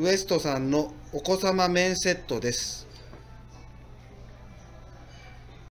ウエストさんのお子様面セットです。